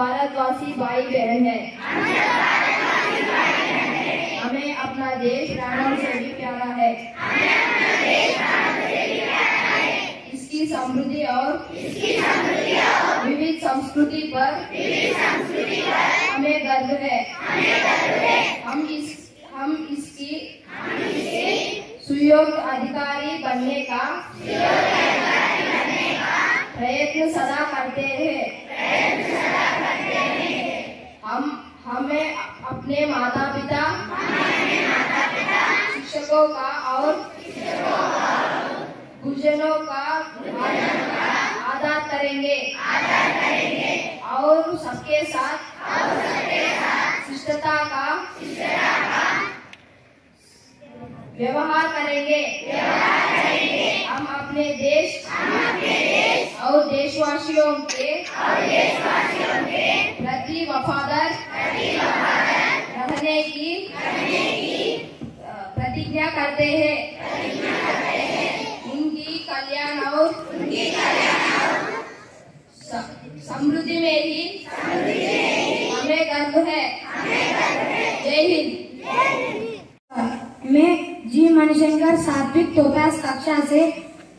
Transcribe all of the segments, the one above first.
भारतवासी भाई बहन है हमें अपना देश प्राणों से भी प्यारा है। इसकी समृद्धि और विविध संस्कृति पर हमें गर्व है। हम इस, हम इसकी सुयोग्य अधिकारी बनने का प्रयत्न सदा करते हैं हम हमें अपने माता पिता शिक्षकों का और गुरुजनों का आदर करेंगे। और सबके साथ शिष्टता का व्यवहार करेंगे। हम अपने देश और देशवासियों के प्रति वफादार करते हैं। उनकी कल्याण और समृद्धि में ही हमें गर्व है। जय हिंद। मैं जी मणिशंकर सात्विक तोपास कक्षा से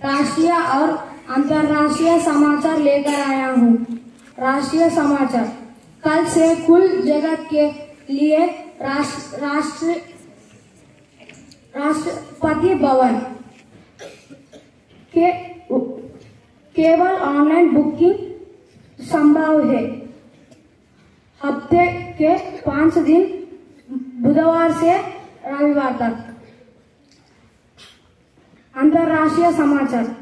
राष्ट्रीय और अंतर्राष्ट्रीय समाचार लेकर आया हूँ। राष्ट्रीय समाचार। कल से कुल जगत के लिए राष्ट्र राष्ट्र राष्ट्रपति भवन। के केवल ऑनलाइन बुकिंग संभव है। हफ़्ते के पाँच दिन, बुधवार से रविवार तक। अंतर्राष्ट्रीय समाचार।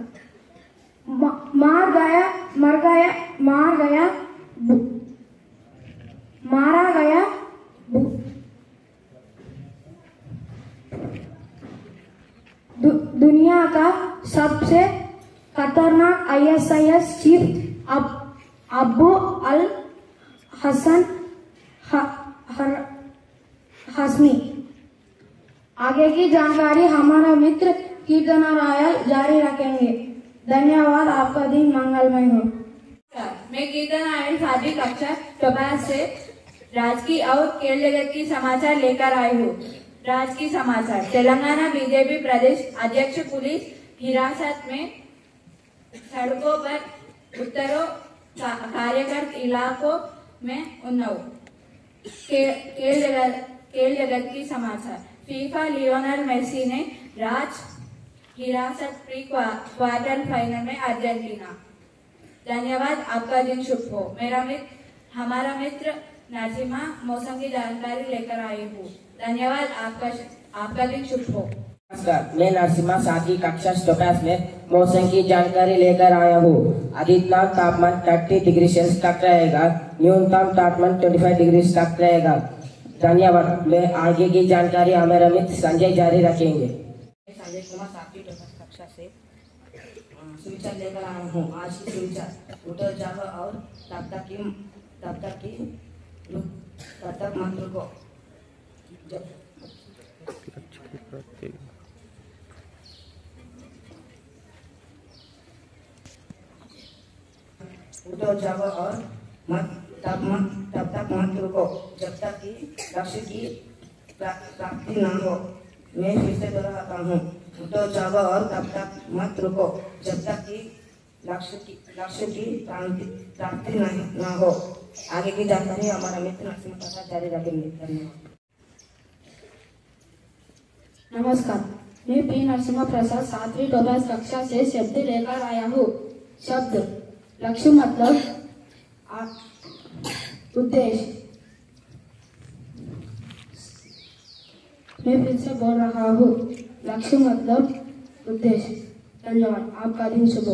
मार गया मर गया मार गया मारा गया भू- दु, दुनिया का सबसे खतरनाक आईएसआईएस चीफ अब अबू अल हसन ह, हसनी आगे की जानकारी हमारा मित्र कीर्तना रायल जारी रखेंगे। धन्यवाद आपका दिन मंगलमय हो। मैं कीर्तन आयल सातवीं कक्षा टोपास से राजकीय और खेल जगत की समाचार लेकर आई हूँ। राजकीय समाचार। तेलंगाना बीजेपी प्रदेश अध्यक्ष पुलिस हिरासत में सड़कों पर उत्तरों का- कार्यकर इलाकों में उन्नव। खेल जगत खेल जगत की समाचार। फीफा लियोनल मेसी ने राज हिरासत प्री क्वार्टर फाइनल में अर्जेंटीना। धन्यवाद, आपका दिन शुभ हो। मेरा मित्र हमारा मित्र नरसिम्हा मौसम की जानकारी लेकर आई हूँ। धन्यवाद आपका आपका दिन शुभ हो। नमस्कार मैं नरसिम्हा साथी कक्षा स्टोपैस में मौसम की जानकारी लेकर आया हूँ। अधिकतम तापमान 30 डिग्री सेल्सियस तक रहेगा न्यूनतम तापमान 25 डिग्री तक रहेगा। धन्यवाद मैं आगे की जानकारी हमारा मित्र संजय जारी रखेंगे। संजय कुमार साथी कक्षा से सुविचार लेकर आया हूँ। आज की सुविचार उठो जाओ और तब तक की तब तक की उठो जाओ और मत तब मत तब तक मत रुको। जब तक कि लक्ष्य की प्राप्ति न हो, मैं फिर से दोहराता हूँ। उठो जाओ और तब तक मत रुको। जब तक कि लक्ष्य की लक्ष्य की प्राप्ति नहीं, न हो। आगे की जानकारी हमारा मित्र नरसिंह प्रसाद जारी रखेंगे धन्यवाद नमस्कार, मैं पी नरसिम्हा प्रसाद सातवीं टोपास कक्षा से शब्द लेकर आया हूँ। शब्द, लक्ष्य मतलब उद्देश्य। मैं फिर से बोल रहा हूँ, लक्ष्य मतलब उद्देश्य। धन्यवाद, आपका दिन शुभ